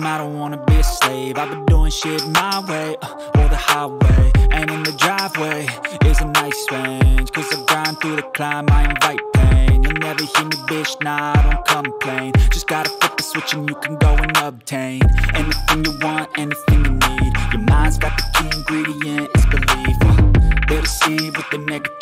I don't wanna be a slave. I've been doing shit my way, uh, or the highway. And in the driveway is a nice range. Cause I grind through the climb, I invite pain. You'll never hear me, bitch, nah, I don't complain. Just gotta flip the switch and you can go and obtain anything you want, anything you need. Your mind's got the key ingredient, it's belief. Uh, deceive with the negativity,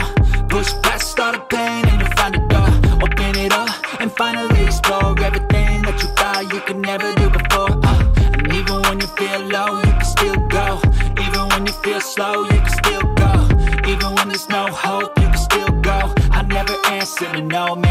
Feel slow, you can still go. Even when there's no hope, you can still go. I never answer to no, man,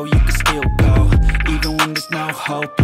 you can still go Even when there's no hope,